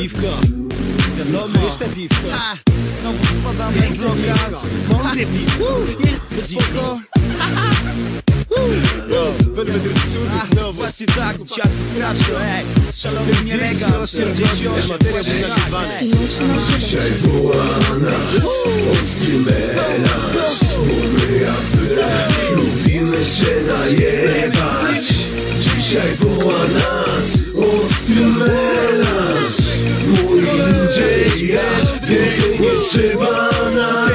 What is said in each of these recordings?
piwko Wiadomo. Pyszne piwko Znowu wpadamy w lokal Mądre piwko Jest spoko. Belweder Studio znowu. Właśnie tak, dziad graczko, ej. Szalony 48, materiał był nagrywany Dzisiaj woła nas ostry melanż Bo my jak wy lubimy się najebać Dzisiaj woła nas ostry Moi ludzie i ja, więcej nie trzeba nam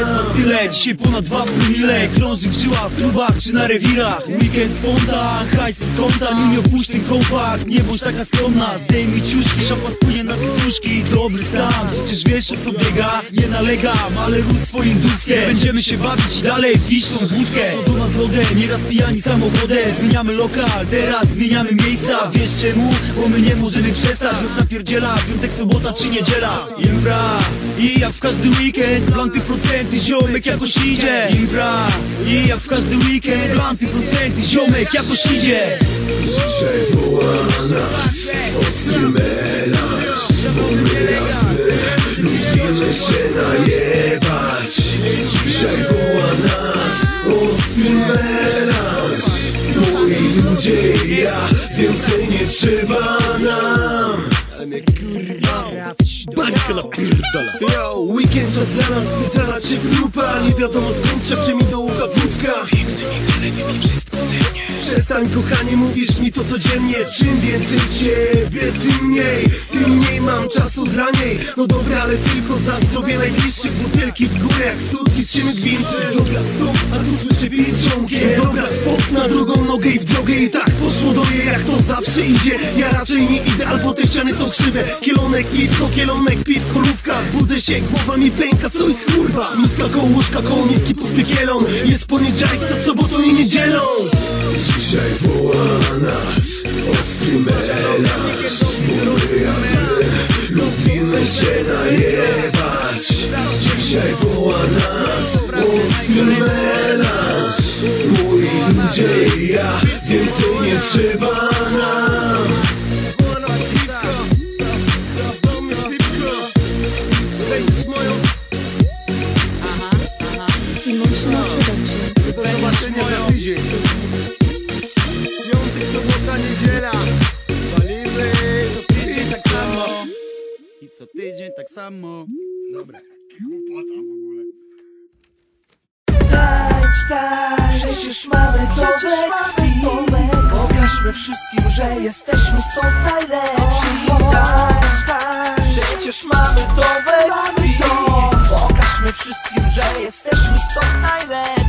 Style, dzisiaj ponad dwa promile Krąży w żyłach, w klubach czy na rewirach. Weekend spontan, hajs z konta Nim nie opuść ten kompakt, nie bądź taka skromna Zdejmij ciuszki, szapa spłynie na cycuszki. Dobry stan, przecież wiesz o co biega. Nie nalegam, ale rusz swoim duskiem. Będziemy się bawić i dalej pić tą wódkę. Schodzona z lodem, nieraz pijani samochodem. Zmieniamy lokal, teraz zmieniamy miejsca. Wiesz czemu? Bo my nie możemy przestać. Lub napierdziela, piątek, sobota czy niedziela. Impra i jak w każdy weekend. Planty procenty, ziomek jakoś idzie Impra i jak w każdy weekend Planty procenty, ziomek jakoś idzie. Dzisiaj woła nas ostry melanż Bo my lubimy się najebać Dzisiaj woła nas ostry melanż Moi ludzie ja, więcej nie trzeba nam Bańka napierdala. Yo, weekend czas dla nas, by zalać się grupa? Nie wiadomo skąd szepcze mi do ucha wódka. Piękny mi lepiej mi wszystko ze mnie Przestań kochanie, mówisz mi to codziennie. Czym więcej ciebie, tym mniej. Tym mniej mam czasu dla niej. No dobra, ale tylko za zdrowie najbliższych. Butelki w górę jak sutki, trzymy gwinty Dobra, stop, a tu słyszę pić ciągiem. Dobra, spot na drugą nogę i w drogę I tak poszło doje, jak to zawsze idzie. Ja raczej nie idę, albo te ściany są krzywe. Kielonek, piwko, kielonek, piwko, lówka. Budzę się, głowa mi pęka, co jest kurwa? Miska koło łóżka, koło miski, pusty kielon. Jest poniedziałek, co sobotą i niedzielą Dzisiaj woła nas ostry melanż Bo my jak wy lubimy się najebać Dzisiaj woła nas ostry melanż Moi ludzie i ja, więcej nie trzeba nam samo. Dobra. Głupota w ogóle. Tańcz, tańcz, przecież mamy to we krwi Pokażmy wszystkim, że jesteśmy stąd najlepsi. Tańcz, tańcz, przecież mamy to we krwi Pokażmy wszystkim, że jesteśmy stąd najlepsi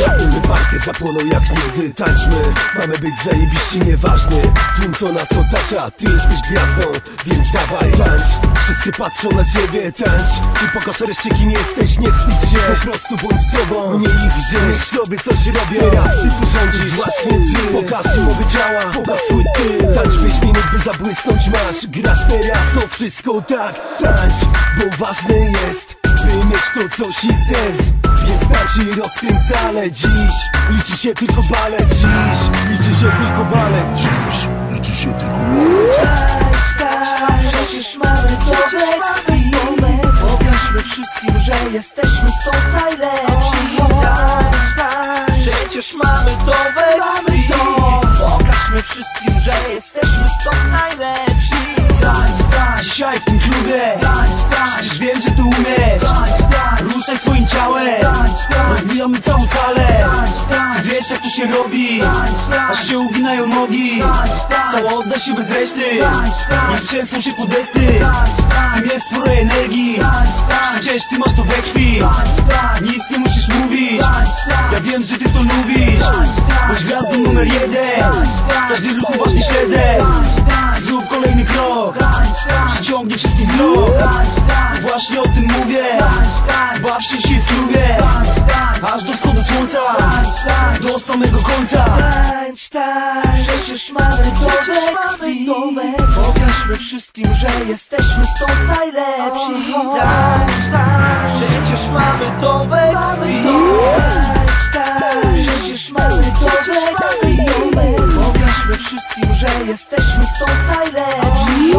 Jakby parkiet zapłonął jak nigdy Tańczmy, mamy być zajebiści nieważny. Tłum co nas otacza, ty jesteś gwiazdą Więc dawaj, tańcz. Wszyscy patrzą na ciebie, tańcz. I pokaż reszcie kim jesteś, nie wstydź się. Po prostu bądź sobą, nie ich Niech sobie coś robią, teraz ty tu rządzisz. Właśnie ty, pokaż mowy ciała Pokaż swój styl, tańcz 5 minut by zabłysnąć masz. Grasz teraz o wszystko tak. Tańcz, bo ważne jest by mieć to coś i sens Więc tańcz i rozkręcale dziś. Liczy się tylko balet dziś. Liczy się tylko balet dziś. Liczy się tylko balet przecież mamy we krwi Pokażmy wszystkim, że jesteśmy stąd najlepsi. Przecież mamy krwi Pokażmy wszystkim, że jesteśmy stąd najlepsi Tańcz, tańcz, dzisiaj w tym klubie Tańcz, tańcz, przecież wiem, że tu umiesz Tańcz, tańcz, ruszaj swoim ciałem Tańcz, tańcz, rozbijamy całą salę Tańcz, tańcz, wiesz jak to się robi Aż się uginają nogi Cała odda się bez reszty Nie trzęsą się podesty W tym jest sporo energii Przecież ty masz to we krwi Nic nie musisz mówić Ja wiem, że ty to lubisz Bądź gwiazdą numer jeden Każdy ruch uważnie śledzę kolejny krok. Przyciągnie wszystkich wzrok Właśnie o tym mówię. Baw się w klubie Aż do wschodu słońca. Do samego końca. Przecież mamy krwi. Pokażmy wszystkim, że jesteśmy stąd najlepsi. Przecież mamy we krwi przecież mamy we krwi Pokażmy wszystkim, że jesteśmy stąd najlepsi.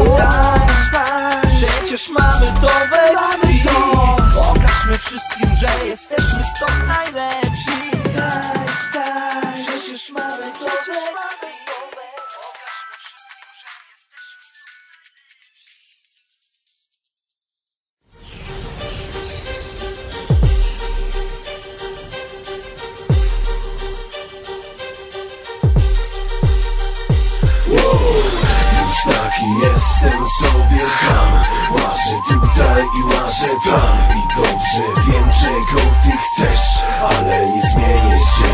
Przecież mamy to baby Pokażmy wszystkim, że jesteśmy stąd najlepsi. Przecież mamy taki jestem sobie ham Łażę tutaj i łażę tam. I dobrze wiem czego ty chcesz Ale nie zmienię się.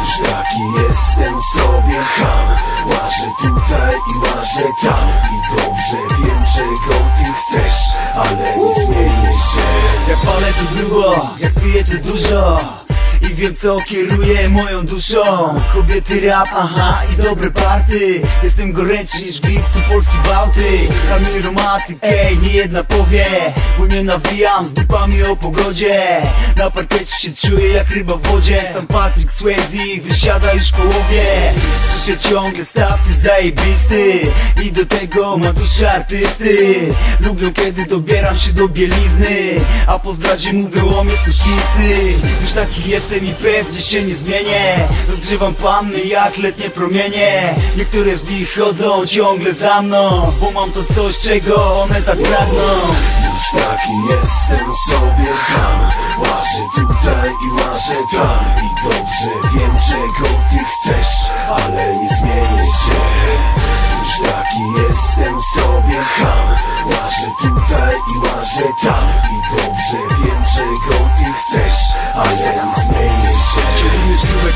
Już taki jestem sobie ham. Łażę tutaj i łażę tam. I dobrze wiem czego ty chcesz Ale nie zmienię się. Jak palę tu długo, jak piję tu dużo i wiem co kieruje moją duszą. Kobiety rap, aha i dobre party. Jestem gorętszy niż w polski Bałtyk Kamil romantyk, ej nie jedna powie. Bo nie nawijam z dupami o pogodzie. Na parkiecie się czuję jak ryba w wodzie. Sam Patrick Swayze wysiada już w połowie. Słyszę ciągle stawty zajebisty. I do tego ma duszę artysty. Lubią kiedy dobieram się do bielizny. A po zdradzie mówią o mnie sukisy Już taki jestem i pewnie się nie zmienię. Rozgrzewam panny jak letnie promienie. Niektóre z nich chodzą ciągle za mną Bo mam to coś czego one tak pragną. Już taki jestem sobie ham. Łażę tutaj i łażę tam. I dobrze wiem czego ty chcesz Ale nie zmienię się. Już taki jestem sobie ham. Łażę tutaj i łażę tam. I dobrze wiem czego ty chcesz Ale nie zmienię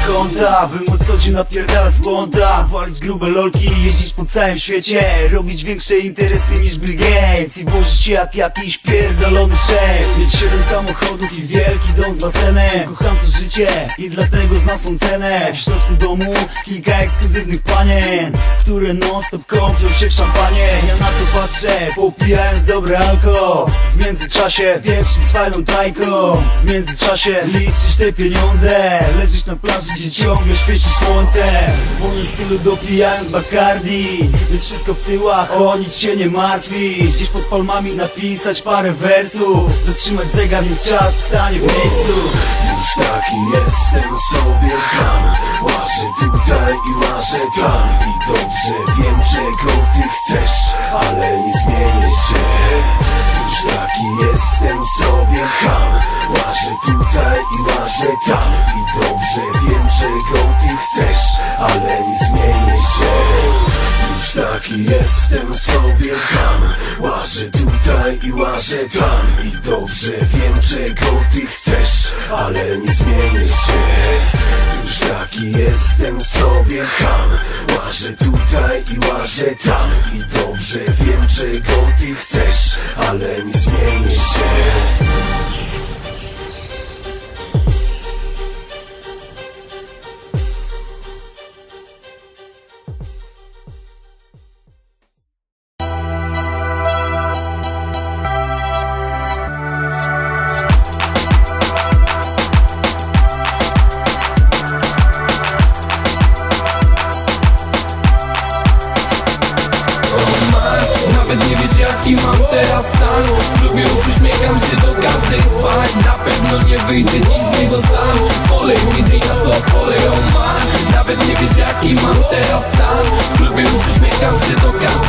konta, by móc co dzień napierdalać z błąda. Palić grube lolki, jeździć po całym świecie. Robić większe interesy niż Bill Gates I wozić się jak jakiś pierdolony szef. Mieć siedem samochodów i wielki dom z basenem. Kocham to życie i dlatego znam swą cenę. W środku domu kilka ekskluzywnych panien Które non stop kąpią się w szampanie. Ja na to patrzę, popijając dobre alko W międzyczasie pieprzyć z fajną tajką W międzyczasie liczyć te pieniądze. Leżeć na plaży, gdzie ciągle świeci słońce W moim stylu dopijając Bacardi Mieć wszystko w tyłach, o nic się nie martwi. Gdzieś pod palmami napisać parę wersów Zatrzymać zegar, niech czas stanie w miejscu. Już taki jestem sobie ham Łażę tutaj i łażę tam. I dobrze wiem czego ty chcesz Ale nie zmienię się. Już taki jestem sobie ham Łażę tutaj i łażę tam. I dobrze wiem czego ty chcesz Ale nie zmienię się. Już taki jestem sobie ham Łażę tutaj i łażę tam. I dobrze wiem czego ty chcesz Ale nie zmienię się. Już taki jestem sobie ham Łażę tutaj i łażę tam. I dobrze wiem czego ty chcesz Ale nie zmienię się wyjdę dziś z niego sam Polej mi drinka co poleją man Nawet nie wiesz jaki mam teraz stan. Lubię już uśmiecham się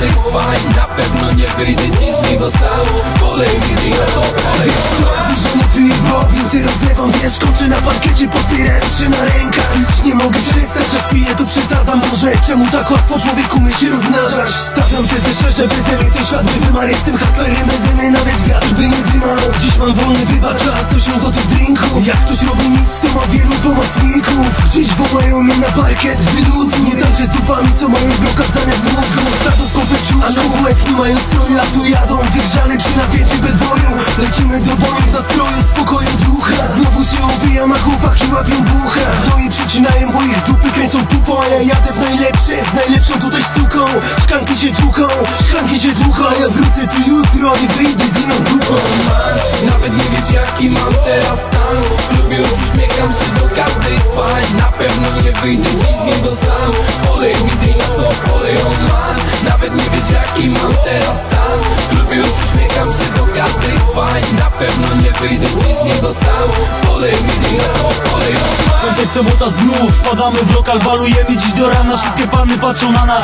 z pań Na pewno nie wyjdę dziś z niego sam Polej mi drinka co poleją man Dużo nie piję, bo więcej rozlewam Wiesz, kończę na parkiecie, podpierając się na rękach. Już nie mogę przestać, jak piję to przesadzam Może czemu tak łatwo człowieku my się rozmnażać Stawiam tezę szczerze, bez emy ten świat by wymarł. Jestem hustlerem, bez nawet wiatr by nie dymał Dziś mam wolny wybacz, a coś nie do tych drinków. Jak ktoś robi nic, to ma wielu pomocników. Gdzieś wołają mnie na parkiet, wyluzuj. Nie tańczę z dupami, co mają blokad zamiast mózgu Statoskopy ciuszką, a na WF nie mają stroju A tu jadą wygrzane przy napięciu bez boju. Lecimy do boju w nastroju, spokojem ducha. Znowu się ubijam, a chłopaki łapią bucha. No i przycinają, bo ich dupy kręcą pupą A ja jadę w najlepsze, z najlepszą tutaj sztuką. Szklanki się tłuką, szklanki się tłuką A ja wrócę tu jutro i wyjdę z inną dupą man Nawet nie wiesz jaki mam teraz stan. Lubię już uśmiecham się do każdej z pań. Na pewno nie wyjdę dziś z niego sam. Polej mi drinka co poleją man Nawet nie nie wiesz jaki mam teraz stan. Lubię już uśmiecham się do każdej z fań Na pewno nie wyjdę dziś z niego sam. Polej mi nie na co polej Kontekst sobota znów Wpadamy w lokal, balujemy dziś do rana. Wszystkie panny patrzą na nas.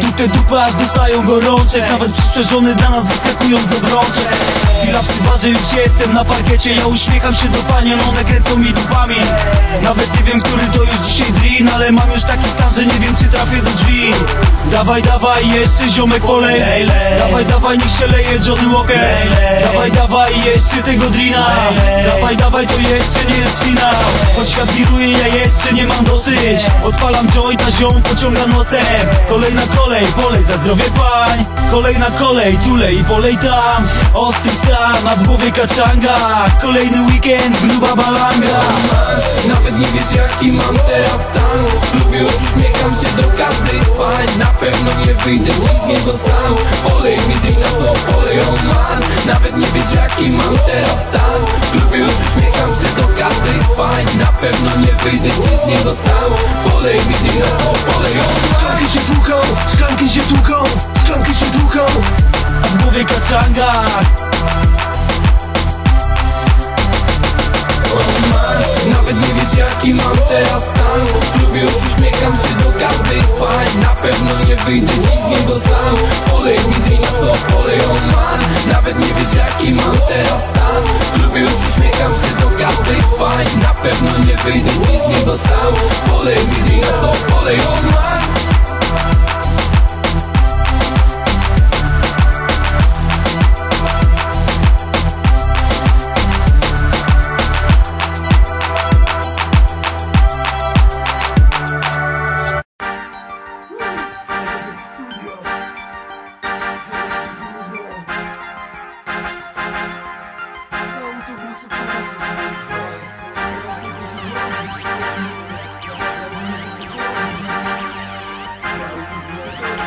Tu te dupy aż dostają gorączek. Nawet przystrzeżony dla nas wyskakują z obrączek. Chwila przy barze, już jestem na parkiecie Ja uśmiecham się do panien, one kręcą mi dupami. Nawet nie wiem, który to już dzisiaj drin Ale mam już taki stan, że nie wiem, czy trafię do drzwi. Dawaj, dawaj, jeszcze ziomek polej Dawaj, dawaj, niech się leje Johnny Walker. Dawaj, dawaj, jeszcze tego drina. Dawaj, dawaj, to jeszcze nie jest finał. Choć świat wiruje, ja jeszcze nie mam dosyć. Odpalam jointa, ziom pociąga nosem. Kolejna kolej, polej za zdrowie pań. Kolejna kolej, tulej i polej tam. Ostry stan, na w głowie kaczanga Kolejny weekend, gruba balanga. Nawet nie wiesz jaki mam teraz stan. Lubię już uśmiecham się do każdej z pań. Na pewno nie wyjdę dziś z niego sam. Polej mi drinka, co polej on man Nawet nie wiesz jaki mam teraz stan. Lubię już uśmiecham się do Na pewno nie wyjdę dziś z niego sam Polej mi drinka, co polej on man Szklanki się tłuką, szklanki się tłuką Szklanki się tłuką. W głowie kaczanga Nawet nie wiesz jaki mam teraz stan. Lubię już uśmiecham się do każdej z pań. Na pewno nie wyjdę dziś z niego sam. Polej mi drinka, co polej on man Nawet nie wiesz jaki mam teraz stan. Lubię już uśmiecham się do każdej z pań. Na pewno nie wyjdę dziś z niego sam. Polej mi drinka, co polej on man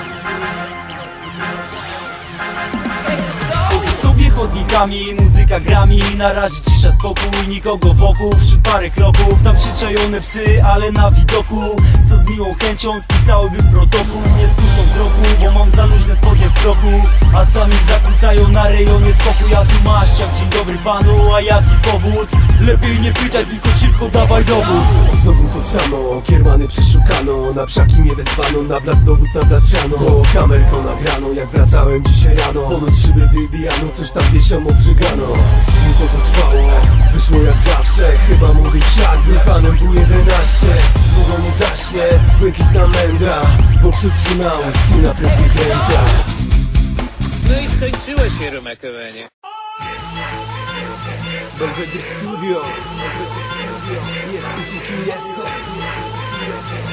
Thank you. Chodnikami, muzyka grami. Na razie cisza, spokój, nikogo wokół. Wśród parę kroków, tam przyczajone psy Ale na widoku, co z miłą chęcią Spisałyby protokół, nie spuszczą wzroku Bo mam za luźne spodnie w kroku. A sami zakłócają na rejonie spokój. A tu masz ciak, dzień dobry panu A jaki powód? Lepiej nie pytaj, tylko szybko dawaj dowód. Znowu to samo, kiermany przeszukano. Na psiaki mnie wezwano, na blat dowód na blat siano O kamerką nagrano, jak wracałem dzisiaj rano. Ponoć szyby wybijano, coś tam piesią obrzygano. Długo to trwało, wyszło jak zawsze. Chyba psiak, był fanem W11 Długo nie zaśnie, błękitna mędra Bo przytrzymał syna prezydenta. No i skończyło się rumakowanie. Belvedere Studio. Jest tu jest to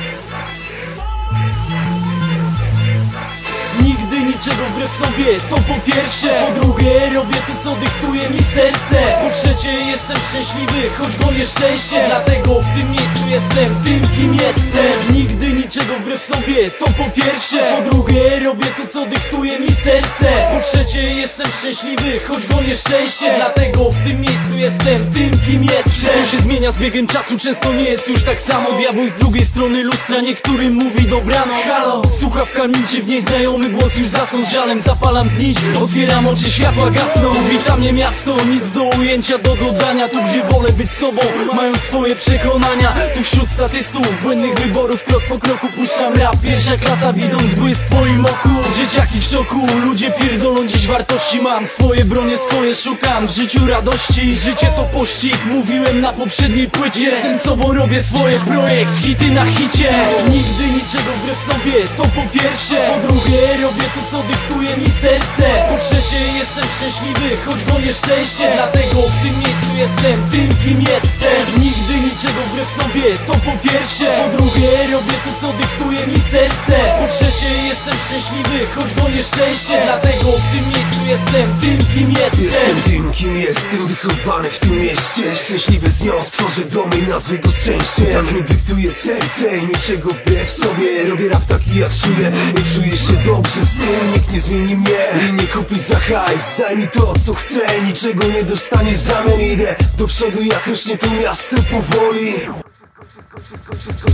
Nigdy niczego wbrew sobie, to po pierwsze. Po drugie, robię to co dyktuje mi serce. Po trzecie, jestem szczęśliwy, choć go nieszczęście Dlatego w tym miejscu jestem tym, kim jestem. Nigdy niczego wbrew sobie, to po pierwsze. Po drugie, robię to co dyktuje mi serce. Po trzecie, jestem szczęśliwy, choć go nieszczęście Dlatego w tym miejscu jestem tym, kim jestem. Wszystko się zmienia z biegiem czasu, często nie jest już tak samo. Diabeł z drugiej strony lustra, niektórym mówi dobranoc. Halo, słuchawka milczy, w niej znajomy głos już zasnął z żalem Zapalam znić, otwieram oczy, światła gasną Wita mnie miasto, nic do ujęcia, do dodania Tu gdzie wolę być sobą, mając swoje przekonania. Tu wśród statystów, błędnych wyborów Krok po kroku puszczam rap, pierwsza klasa widząc błysk w twoim oku. Dzieciaki w szoku, ludzie pierdolą dziś wartości Mam. Swoje bronie, swoje szukam. W życiu radości, życie to pościg. Mówiłem na poprzedniej płycie. Jestem sobą, robię swoje projekt Hity na hicie. Nigdy niczego wbrew sobie, to po pierwsze. Po drugie, robię to co dyktuje mi serce? Po trzecie, jestem szczęśliwy, choć go nieszczęście Dlatego w tym miejscu jestem tym, kim jestem. Nigdy niczego wbrew sobie, to po pierwsze. Po drugie, robię to co dyktuje mi serce. Po trzecie, jestem szczęśliwy, choć go nieszczęście Dlatego w tym miejscu jestem tym, kim jestem. Jestem tym, kim jestem, wychowany w tym mieście. Szczęśliwy z nią stworzę dom i nazwę go szczęście. Tak mi dyktuje serce i niczego wbrew sobie. Robię rap taki jak czuję. I czuję się dobrze z tym Nikt nie zmieni mnie i nie kupi za hajs. Daj mi to co chcę, niczego nie dostaniesz. W zamian Idę do przodu jak rośnie to miasto powoli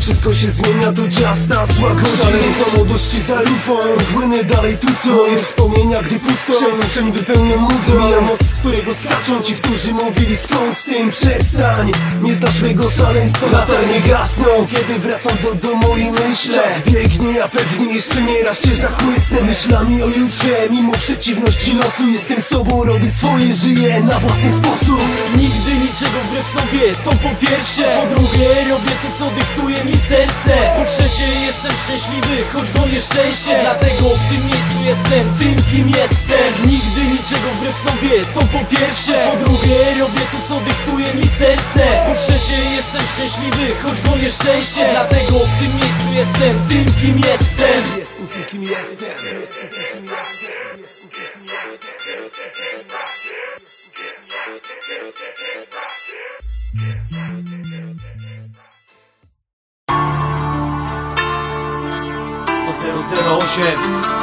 Wszystko się zmienia, to czas nas łagodzi Szaleństwo młodości za lufą Płynę dalej tu są. Moje wspomnienia, gdy pusto. Przestrzeń wypełniam muzą Mija moc, z którego skaczą ci, którzy mówili skąd z tym Przestań, nie znasz mego szaleństwa Latarnie gasną, kiedy wracam do domu i myślę Czas biegnie, ja pewnie jeszcze nie raz się zachłysnę. Myślami o jutrze, mimo przeciwności losu Jestem sobą, robię swoje, żyję na własny sposób. Nigdy niczego wbrew sobie, to po pierwsze. Po drugie robię to co dyktuje mi serce Po trzecie jestem szczęśliwy, choć go nieszczęście Dlatego w tym miejscu jestem tym kim jestem Nigdy niczego wbrew sobie, to po pierwsze Po drugie robię to co dyktuje mi serce Po trzecie jestem szczęśliwy, choć go nieszczęście Dlatego w tym miejscu jestem tym kim jestem Jestem tym, kim jestem To 008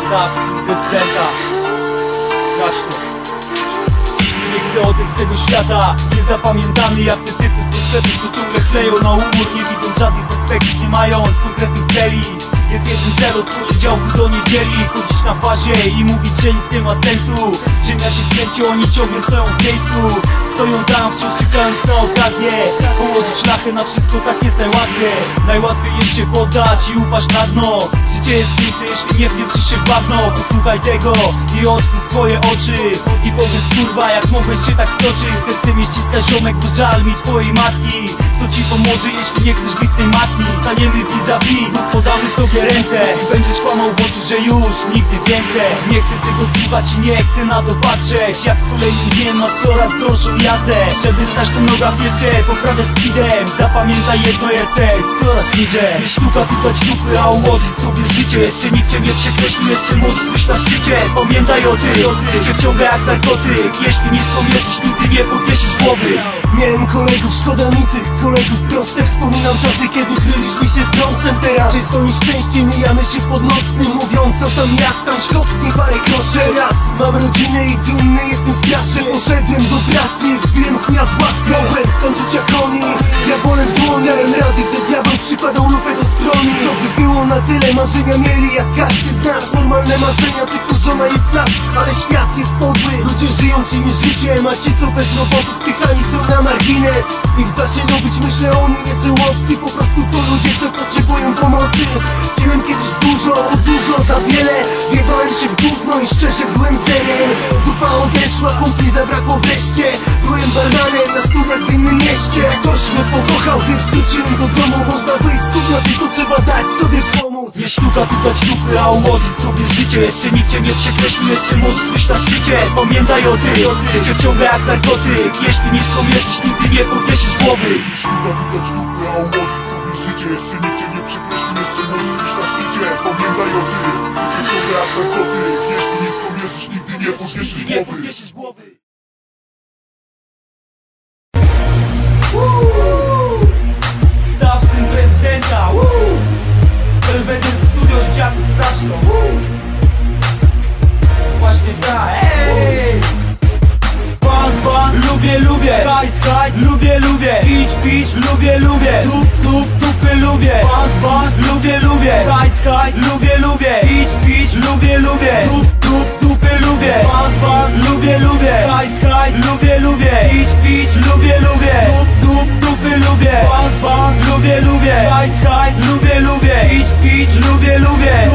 Staw syn prezydenta. To. Nie chcę odejść z tego świata. Niezapamiętany jak te typy z koncertów Co ciągle chleją na umór Nie widzą żadnych perspektyw Nie mając konkretnych celi. Jest jeden cel od poniedziałku do niedzieli. Chodzić na fazie i mówić, że nic nie ma sensu. Ziemia się kręci, oni ciągle stoją w miejscu Stoją tam wciąż czekając na okazję. Położyć lachę na wszystko tak jest najłatwiej. Najłatwiej jest się poddać i upaść na dno. Życie jest piękne, jeśli nie wpieprzysz się bagno. Posłuchaj tego i otwórz swoje oczy. I powiedz kurwa, jak mogłeś się tak stoczyć? Serce mi ściska ziomek, bo żal mi twojej matki. To ci pomoże, jeśli nie chcesz listej matki. Staniemy vis-a-vis, podamy sobie ręce. I będziesz kłamał w oczy, że już nigdy więcej. Nie chcę tego słuchać i nie chcę na to patrzeć. Jak z kolejnym dniem masz coraz gorszą jazdę Żeby stać to noga bierze, poprawia speedem Zapamiętaj jedno jesteś, coraz niżej. Sztuka tupać dupy, a ułożyć sobie życie Jeszcze nikt cię nie przekreślił, jeszcze możesz być na szczycie Pamiętaj o tym, życie wciąga jak narkotyk Jeśli nie spomierzysz, nigdy nie podniesiesz głowy. Miałem kolegów, szkoda mi tych kolegów proste Wspominam czasy, kiedy kryliśmy się z brązem Teraz czysto nieszczęście, mijamy się pod nocnym Mówiąc co tam, jak tam, krotnie parę krot Teraz mam rodzinę i dumny jestem straszny Poszedłem do pracy, wbiłem chuja w łaskę Mogłem skończyć jak oni, z diabolem w dłoni Dałem rady, gdy diabeł przykładał lufę do strony. Co by było na tyle, marzenia mieli jak każdy z nas? Normalne marzenia, tylko żona i flat Ale świat jest podły, ludzie żyją czymś życiem A ci co bez roboty spychani są na margines. Ich da się lubić, myślę oni nie są obcy Po prostu to ludzie, co potrzebują pomocy. Piłem kiedyś dużo, dużo za wiele. Wjebałem się w gówno i szczerze byłem zerem. Dupa odeszła, kumpli zabrakło wreszcie Byłem barmanem na studiach w innym mieście. Ktoś mnie pokochał, więc wróciłem do domu. Można wyjść z gówna, tylko trzeba dać sobie pomóc. Nie sztuka tupać dupy, a ułożyć sobie życie. Jeszcze nikt cię nie przekreślił, jeszcze możesz być na szczycie Pamiętaj o tym, życie wciąga jak narkotyk. Jeśli nie skomierzysz, nigdy nie podniesiesz głowy. Sztuka tupać dupy, a ułożyć sobie życie. Jeszcze nikt cię nie przekreślił, jeszcze możesz być na szczycie Pamiętaj o tym, życie ciągle jak narkotyk. Jeśli nie spomierzysz, nigdy nie podniesiesz Nie głowy Staw syn prezydenta. Belweder Studios dziad straszną. Właśnie tak, ej Bas, lubię, lubię Hajs, hajs, lubię, lubię Pić, pić, lubię, lubię Tup, tup, tupy lubię Bas, bas, lubię, lubię Hajs, hajs, lubię, lubię Pić, pić, lubię, lubię Tup, tup, tupy lubię Bas, bas, lubię, lubię Hajs, lubię, lubię Pić, pić, lubię, lubię Tup, tup, tupy lubię Bas, bas, lubię, lubię hajs, lubię, lubię Pić, pić, lubię, lubię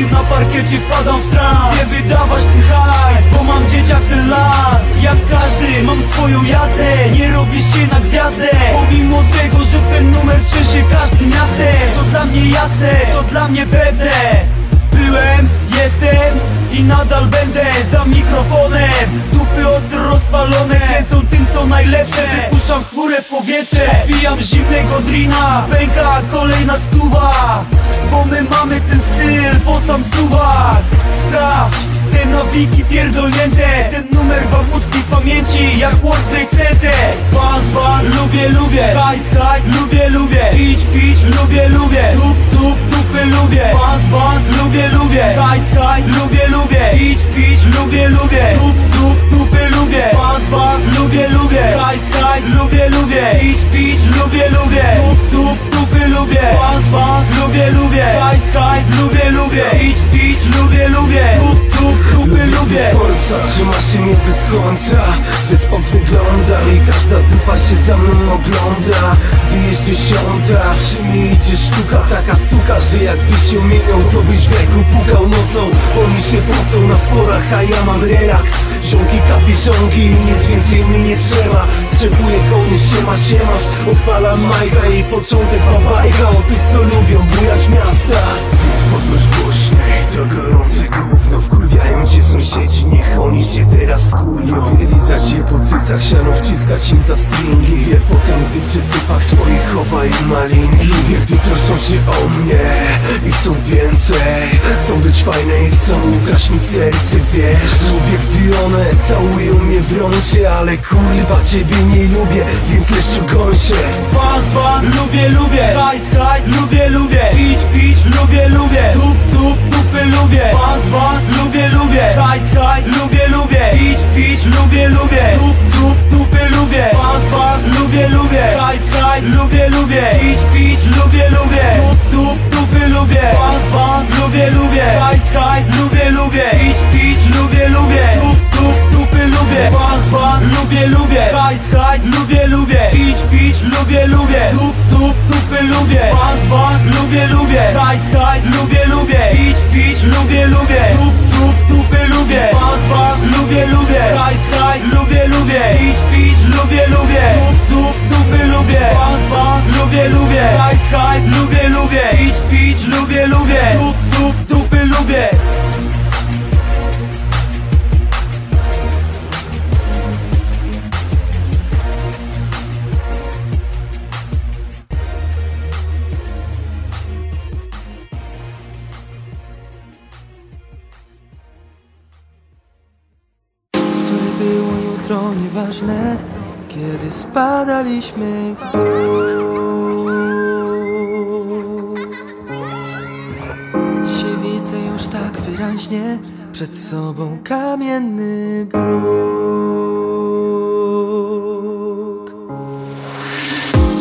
na parkiecie wpadam w trans. Nie wydawać ty hajs Bo mam dzieciak ten las. Jak każdy mam swoją jazdę. Nie robisz się na gwiazdę. Pomimo tego, że ten numer szerzy każdym miastem. To dla mnie jasne, to dla mnie pewne. Byłem, jestem i nadal będę za mikrofonem. Dupy ostro rozpalone Kręcą tym co najlepsze. Wypuszczam chmurę w powietrze Pijam zimnego drina. Pęka kolejna stuwa Bo my mamy ten styl po sam suwak. Sprawdź te nawiki pierdolnięte. Ten numer wam utkwi w pamięci Jak World Trade Center. Lubię, lubię. Hajs, hajs, lubię, lubię. Pić, pić, lubię, lubię. Tup, tup, tupy lubię. Bas, bas, lubię, lubię. Hajs, hajs, lubię, lubię. Pić, pić, lubię, lubię. Tup, tup, tupy lubię. Bas, bas, lubię, lubię. Hajs, hajs, lubię, lubię. Pić, pić, lubię, lubię. Tup, tup, tupy lubię. Bas, bas, lubię, lubię. Hajs, hajs, lubię, lubię. Pić, pić, lubię, lubię trzyma się mnie bez końca Przez oc wygląda i każda dupa się za mną ogląda. Gdy jest dziesiąta, przy mnie idzie sztuka Taka suka, że jakbyś ją minął To byś wieku pukał nocą. Oni się pocą na forach, a ja mam relaks. Ziomki, kapiszonki, nic więcej mi nie trzeba. Strzepuję konie, siema, siemasz. Odpalam majka i początek babajka O tych co lubią bujać miasta. Podnoś głośniej, to gorące gówno Wkurwiają cię sąsiedzi, niech oni się teraz wkurwią Lizać je po cycach, siano wciskać im za stringi. Je potem, gdy przy typach swoich chowa im malinki Gdy troszczą się o mnie i chcą więcej. Chcą być fajne i chcą ukraść mi serce, wiesz. Lubię, gdy one całują mnie w rąsie Ale kurwa ciebie nie lubię, więc leszczu gąsie Bas, bas, lubię, lubię. Hajs, hajs, lubię, lubię. Pić, pić, lubię, lubię. Tup, tup, lubię. Bas, bas, lubię, lubię. Hajs, hajs, lubię, lubię. Pić, pić, lubię lubię, lubię. Hajs, hajs, lubię, lubię. Pić, pić, lubię, lubię. Tup, tup, tupy lubię. Wczoraj było jutro nieważne. Kiedy spadaliśmy w wyraźnie Przed sobą kamienny bruk.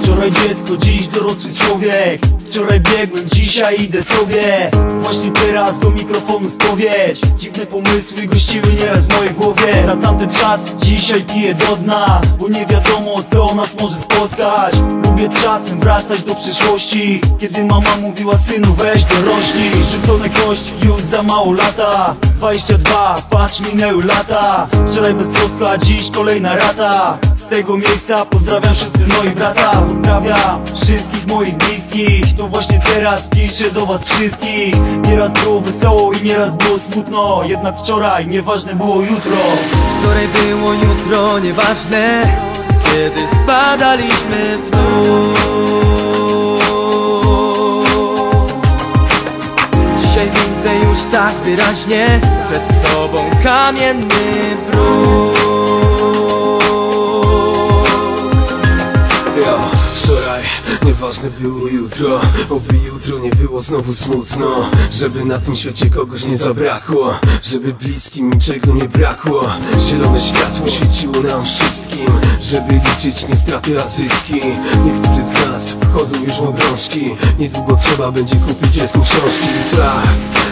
Wczoraj dziecko, dziś dorosły człowiek Wczoraj biegłem, dzisiaj idę sobie. Właśnie teraz do mikrofonu spowiedź. Dziwne pomysły gościły nieraz w mojej głowie. Za tamten czas dzisiaj piję do dna Bo nie wiadomo co nas może spotkać. Lubię czasem wracać do przeszłości. Kiedy mama mówiła synu weź dorośnij Rzucone kości już za mało lata. 22, patrz minęły lata. Wczoraj bez troska, dziś kolejna rata. Z tego miejsca pozdrawiam no i brata. Pozdrawiam wszystkich moich bliskich To właśnie teraz piszę do was wszystkich. Nieraz było wesoło i nieraz było smutno Jednak wczoraj nieważne było jutro. Wczoraj było jutro nieważne Kiedy spadaliśmy w dół. Dzisiaj widzę już tak wyraźnie Przed sobą kamienny wróg nieważne było jutro. Oby jutro nie było znowu smutno Żeby na tym świecie kogoś nie zabrakło Żeby bliskim niczego nie brakło. Zielone światło świeciło nam wszystkim Żeby liczyć nie straty, a zyski. Niektórzy z nas wchodzą już w obrączki Niedługo trzeba będzie kupić dziecku książki. Tak,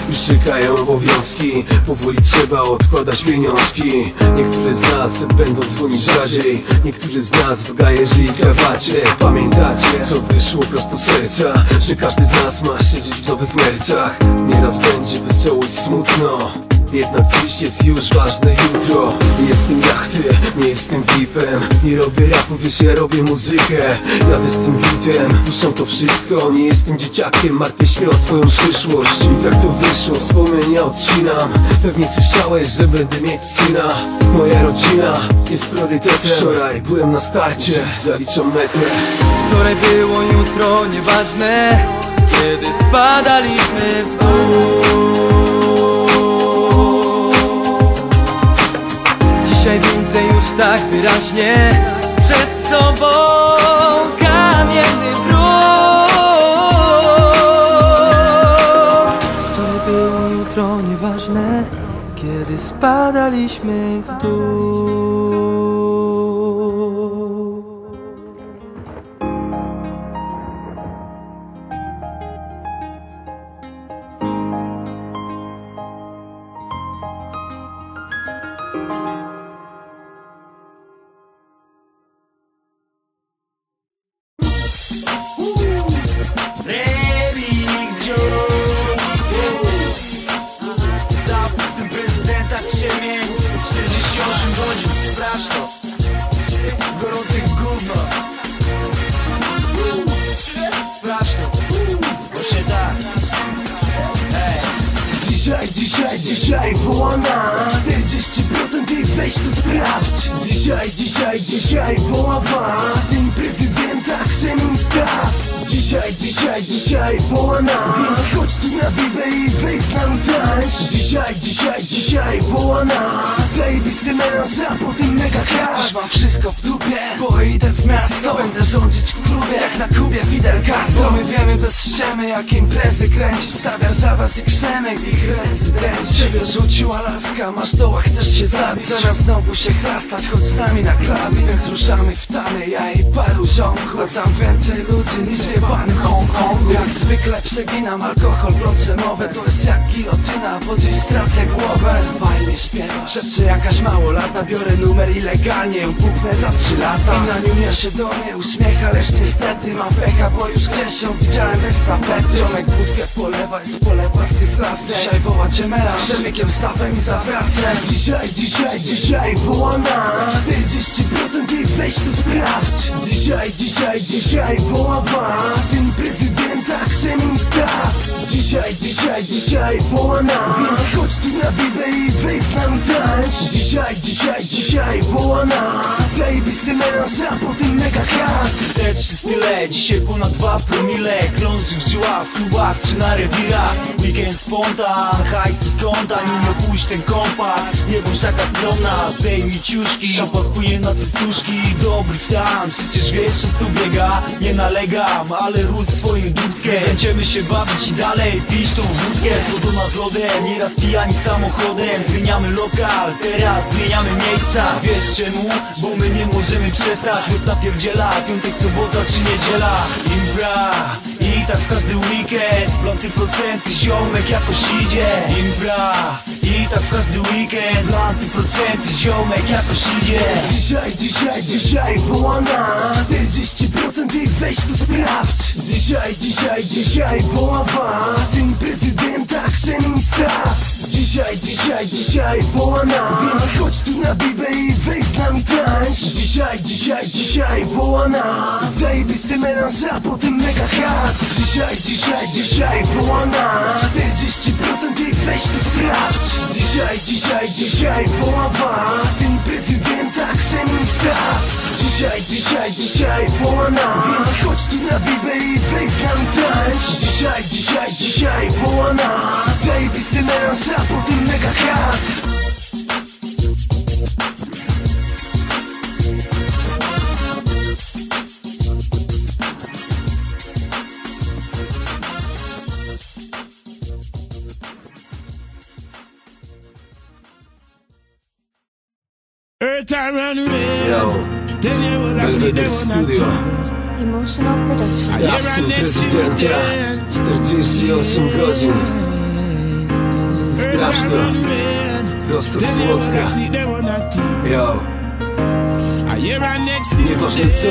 już czekają obowiązki Powoli trzeba odkładać pieniążki. Niektórzy z nas będą dzwonić rzadziej Niektórzy z nas w gajerze i krawacie. Pamiętacie, co wyszło prosto z serca Że każdy z nas ma siedzieć w nowych mercach Nieraz będzie wesoło i smutno jednak dziś jest już ważne jutro. Jestem jachty, nie jestem VIP-em Nie robię rapu, wiesz, ja robię muzykę. Jadę z tym bitem, puszczam to wszystko. Nie jestem dzieciakiem, martwię się o swoją przyszłość. I tak to wyszło, wspomnienia odcinam. Pewnie słyszałeś, że będę mieć syna. Moja rodzina jest priorytetem. Wczoraj byłem na starcie, zaliczam metę Wczoraj było jutro nieważne. Kiedy spadaliśmy w dół tak wyraźnie Przed sobą kamienny wróg. Wczoraj było jutro nieważne Kiedy spadaliśmy w dół dzisiaj, dzisiaj woła nas 40% i weź to sprawdź. Dzisiaj, dzisiaj, dzisiaj woła was Syn prezydenta Krzemień Staw Dzisiaj, dzisiaj, dzisiaj woła nas. Więc chodź tu na bibę i weź z nami tańcz. Dzisiaj, dzisiaj, dzisiaj woła nas. Zajebisty melanż, a potem mega hacz mam wszystko w dupie, bo idę w miasto. Będę rządzić w klubie, jak na Kubie Fidel Castro. My wiemy bez ściemy, jak imprezy kręcić. Stawiasz za was i krzemek, ich rezydenci Ciebie rzucił Alaska, masz doła, chcesz się zabić. Zamiast znowu się chlastać, chodź z nami na klawi Więc ruszamy w tany, ja i paru ziomków. A tam więcej ludzi niż jebany Hong Kong Jak zwykle przeginam alkohol, mowe To jest jak gilotyna, bo dziś stracę głowę. Fajnie śpiewa, szepcze jakaś małolata. Biorę numer i legalnie ją puknę za trzy lata. I na nią się do mnie uśmiecha, lecz niestety mam pecha Bo już gdzieś ją widziałem bez tapety. Ziomek wódkę polewa, jest polewa z tych lasek Dzisiaj woła cię mera, szemykiem, stawem i zawiasem. Dzisiaj, dzisiaj, dzisiaj woła nas. 40% i weź to sprawdź Dzisiaj, dzisiaj, dzisiaj woła was. Syn prezydenta Krzemień Staw Dzisiaj, dzisiaj, dzisiaj woła nas. Więc chodź tu na bibę i weź z nami Dzisiaj, dzisiaj, dzisiaj woła nas. Zajebisty melanż, a potem mega hacz Te style, dzisiaj ponad dwa promile. Krąży w żyłach, w klubach czy na rewirach. Weekend spontan, hajsy z konta Nim opuść ten kompak, nie bądź taka skromna. Zdejmij ciuszki, szampa spłynie na cycuszki. Dobry stan, przecież wiesz o co biega Nie nalegam, ale róż swoim dubskiem Będziemy się bawić i dalej pić tą wódkę. Słodzona z lodem, nieraz pijani samochodem. Zmieniamy lokal, teraz zmieniamy miejsca. Wiesz czemu? Bo my nie możemy przestać. Łeb napierdziela, piątek, sobota czy niedziela. Imbra i tak w każdy weekend. Planty procenty, ziomek jakoś idzie. Imbra i tak w każdy weekend. Planty procenty, ziomek jakoś idzie. Dzisiaj, dzisiaj, dzisiaj woła nas 40% i weź to sprawdź. Dzisiaj, dzisiaj, dzisiaj woła was. Syn prezydenta Krzemień Staw Dzisiaj, dzisiaj, dzisiaj woła nas. Więc chodź tu na bibę i weź z nami tańcz. Dzisiaj, dzisiaj, dzisiaj woła nas. Zajebisty melanż, a potem mega hacz Dzisiaj, dzisiaj, dzisiaj woła nas. 40% i weź to sprawdź. Dzisiaj, dzisiaj, dzisiaj woła was. Syn prezydenta Krzemień Staw Dzisiaj, dzisiaj, dzisiaj woła nas. Więc chodź tu na bibę i weź z nami tańcz Dzisiaj, dzisiaj, dzisiaj woła nas. Zajebisty melanż, a potem mega hacz Yo, Belvedere Studio. Emotional Production. Dawcy prezydenta 48 godzin Sprawdź to Prosto z Płocka Yo Nieważne co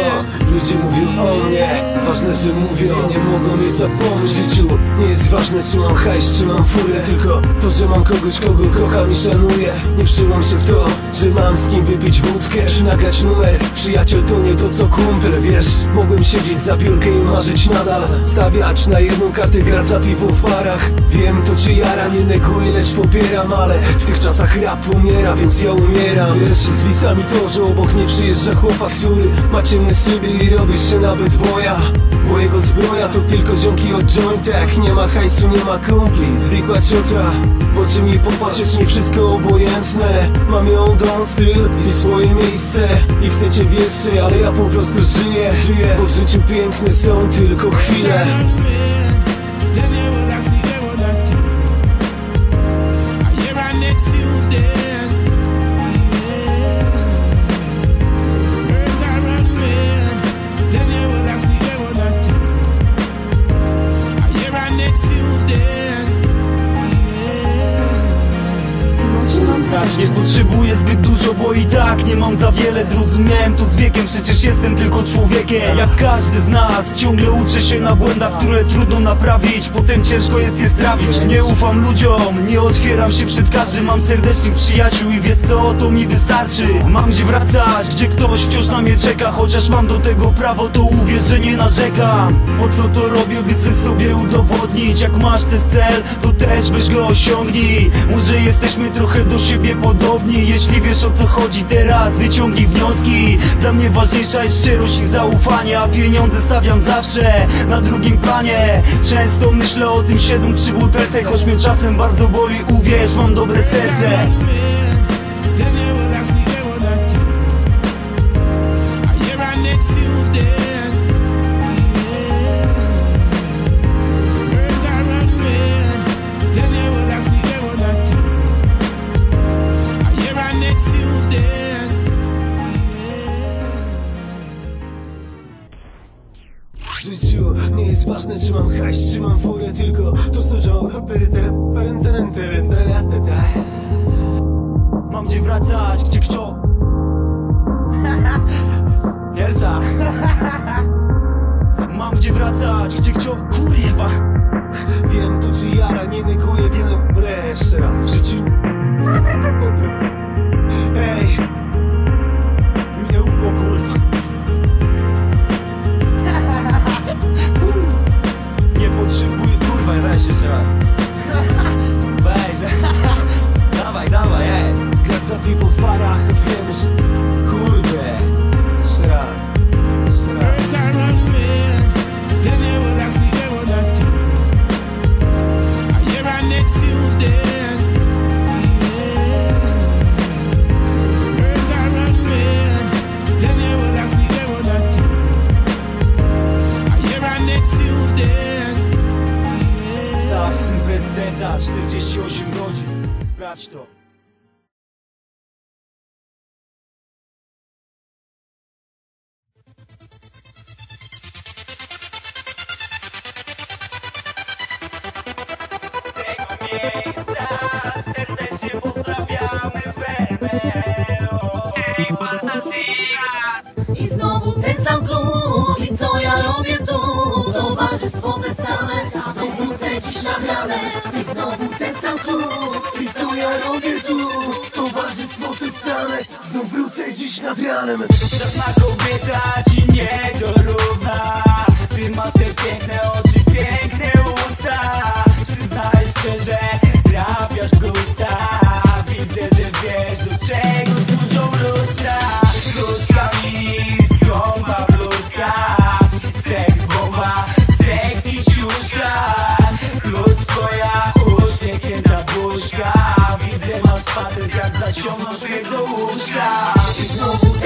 ludzie mówią o mnie. Ważne, że mówią, nie mogą mi zapomnieć. Życiu nie jest ważne czy mam hajs, czy mam furę Tylko to, że mam kogoś, kogo kocham i szanuję. Nie wczuwam się w to, że mam z kim wypić wódkę Czy nagrać numer. Przyjaciel to nie to co kumpel, wiesz. Mogłem siedzieć za biurkę i marzyć nadal. Stawiać na jedną kartę, grać za piwo w parach. Wiem to czy jara, nie neguję, lecz popieram Ale w tych czasach rap umiera, więc ja umieram. Wiesz, zwisa mi to, że obok mnie przyjeżdża chłopak, który ma ciemne szyby i robi się nawet boja. Bo jego zbroja to tylko ziomki od jointach Nie ma hajsu, nie ma kumpli, zwykła ciota W oczy mi popatrzysz, mi wszystko obojętne. Mam ją dom, styl i swoje miejsce. Nie chcecie wierszy, ale ja po prostu żyję. Żyję, bo w życiu piękne są tylko chwile understand. Nie potrzebuję zbyt dużo, bo i tak nie mam za wiele. Zrozumiałem to z wiekiem, przecież jestem tylko człowiekiem. Jak każdy z nas, ciągle uczę się na błędach, które trudno naprawić. Potem ciężko jest je strawić. Nie ufam ludziom, nie otwieram się przed każdym. Mam serdecznych przyjaciół i wiesz co, to mi wystarczy. Mam gdzie wracać, gdzie ktoś wciąż na mnie czeka. Chociaż mam do tego prawo, to uwierz, że nie narzekam. Po co to robię, by coś sobie udowodnić? Jak masz ten cel, to też weź go osiągnij. Może jesteśmy trochę do siebie podobni Jeśli wiesz o co chodzi teraz, wyciągnij wnioski. Dla mnie ważniejsza jest szczerość i zaufanie A pieniądze stawiam zawsze na drugim planie. Często myślę o tym siedząc przy butelce Choć mnie czasem bardzo boli, uwierz, mam dobre serce jest ważne czy mam hajs, czy mam furę Tylko. To, żo... Mam gdzie wracać, gdzie kto... Pierwsza. Mam gdzie wracać, gdzie kto... Kurwa. Wiem to czy jara, nie neguję, wiem Bre, jeszcze raz. W życiu. Ej, Mnie ukło, kurwa potrzebuję, kurwa, weź jeszcze raz. Weź, dawaj, dawaj, ej. Grać za w parach Wiem, że... Kurde prezydenta, 48 godzin. Sprawdź to. I znowu ten sam klub I co ja robię dziś nad ranem I znowu ten sam klub. I co ja robię tu? Towarzystwo te same. Znów wrócę dziś nad ranem. Żadna kobieta ci nie dorówna. Ty masz te piękne oczy, piękne usta. Przyznaj szczerze, trafiasz w gusta. Widzę, że wiesz do czego służą lustra. Krótka patent jak zaciągnąć mnie do łóżka I znowu